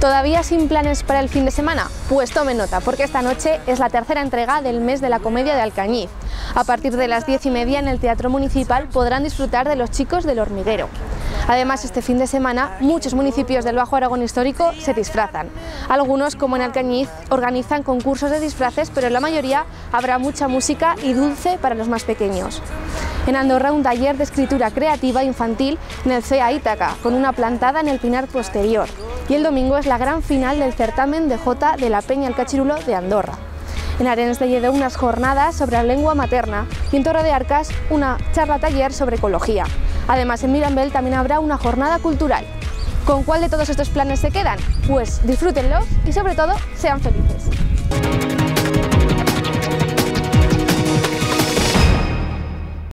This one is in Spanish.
¿Todavía sin planes para el fin de semana? Pues tome nota, porque esta noche es la tercera entrega del mes de la comedia de Alcañiz. A partir de las diez y media en el Teatro Municipal podrán disfrutar de los chicos del hormiguero. Además, este fin de semana muchos municipios del Bajo Aragón Histórico se disfrazan. Algunos, como en Alcañiz, organizan concursos de disfraces, pero en la mayoría habrá mucha música y dulce para los más pequeños. En Andorra, un taller de escritura creativa infantil en el CEA Ítaca, con una plantada en el pinar posterior y el domingo es la gran final del certamen de Jota de la Peña El Cachirulo de Andorra. En Arenas de Lledo unas jornadas sobre la lengua materna y en Torre de Arcas una charla taller sobre ecología. Además en Mirambel también habrá una jornada cultural. ¿Con cuál de todos estos planes se quedan? Pues disfrútenlos y sobre todo sean felices.